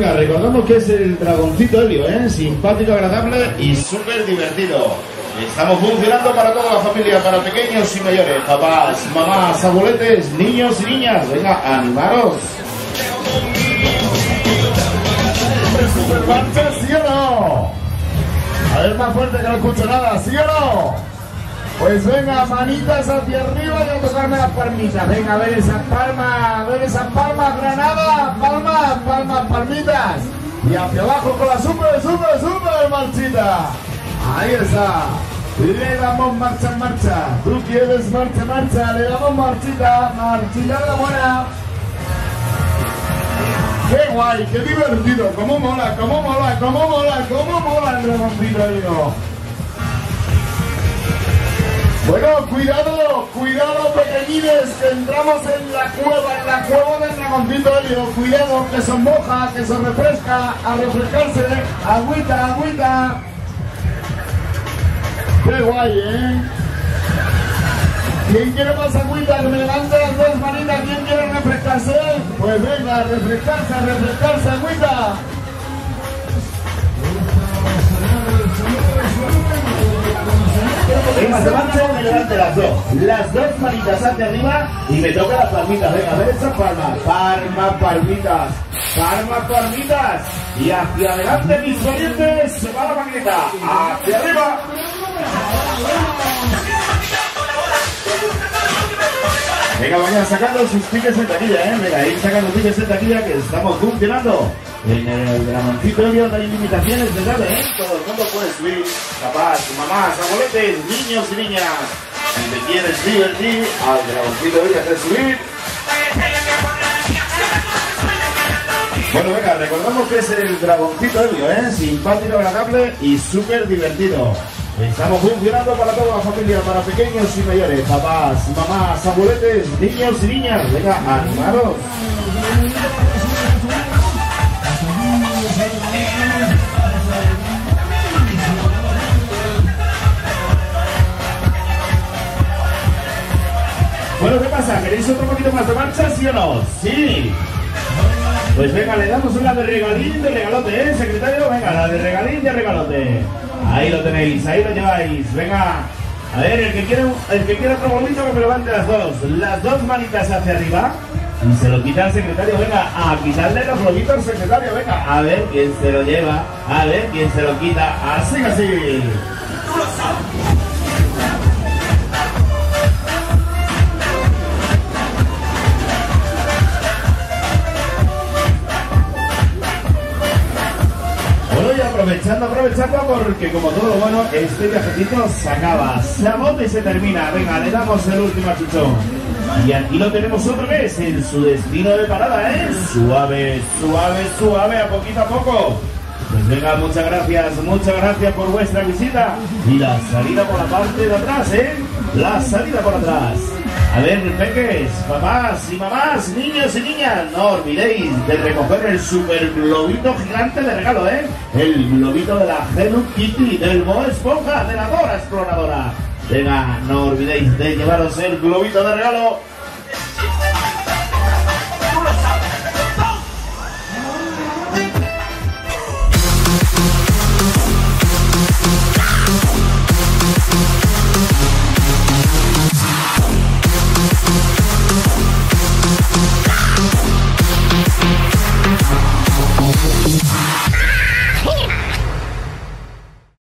recordamos que es el dragoncito Helio, ¿eh? Simpático, agradable y súper divertido. Estamos funcionando para toda la familia, para pequeños y mayores, papás, mamás, abueletes, niños y niñas. Venga, animaros. ¿Marcha, sí o no? A ver, más fuerte que no escucho nada, ¿sí o no? Pues venga, manitas hacia arriba y a tocarme las palmitas. Venga, a ver esa palma, a ver esa palma, granada, palmas, palmas, palmitas. Y hacia abajo con la super, super, super marchita. Ahí está. Le damos marcha, marcha. Tú quieres marcha, marcha. Le damos marchita, marchita de la buena. ¡Qué guay! ¡Qué divertido! ¡Cómo mola! ¡Cómo mola! ¡Cómo mola! ¡Cómo mola el dragoncito Helio! Bueno, cuidado, cuidado pequeñines, que entramos en la cueva, en la cueva del dragoncito Helio. Cuidado, que se moja, que se refresca, a refrescarse. Agüita, agüita. ¡Qué guay, eh! ¿Quién quiere más agüita? Que me levante las dos manitas. ¿Quién quiere refrescarse? Pues venga, refrescarse, refrescarse, agüita. Se marcha me levante las dos. Las dos manitas hacia arriba y me toca las palmitas. Venga, a ver esas palmas. Palmitas. Palmas, palmitas. Y hacia adelante, mis valientes, se va la maquineta. Hacia arriba. Venga, vayan sacando sus tickets de taquilla, ¿eh? Venga, ir sacando tickets de taquilla que estamos funcionando. En el dragoncito Helio no hay limitaciones de edad, ¿eh? Todo el mundo puede subir. Papás, mamás, abueletes, niños y niñas. Si te quieres divertir, al Helio hacer subir. Bueno, venga, recordamos que es el dragoncito Helio, ¿eh? Simpático, agradable y súper divertido. Estamos funcionando para toda la familia, para pequeños y mayores, papás, mamás, abueletes, niños y niñas. Venga, animaros. Bueno, ¿qué pasa? ¿Queréis otro poquito más de marcha, sí o no? Sí. Pues venga, le damos una de regalín de regalote, ¿eh, secretario? Venga, la de regalín de regalote. Ahí lo tenéis, ahí lo lleváis. Venga, a ver, el que quiere, el que quiere otro bolito que me levante las dos. Las dos manitas hacia arriba. Y se lo quita al secretario, venga, a quitarle los globitos al secretario, venga. A ver quién se lo lleva, a ver quién se lo quita. Así así. Aprovechando, aprovechando, porque como todo lo bueno, este viajecito se acaba, se agota y se termina. Venga, le damos el último achuchón. Y aquí lo tenemos otra vez en su destino de parada, ¿eh? Suave, suave, suave, a poquito a poco. Pues venga, muchas gracias, muchas gracias por vuestra visita. Y la salida por la parte de atrás, ¿eh? La salida por atrás. A ver, peques, papás y mamás, niños y niñas, no olvidéis de recoger el super globito gigante de regalo, ¿eh? El globito de la Hello Kitty, del Bob Esponja, de la Dora Exploradora. Venga, no olvidéis de llevaros el globito de regalo.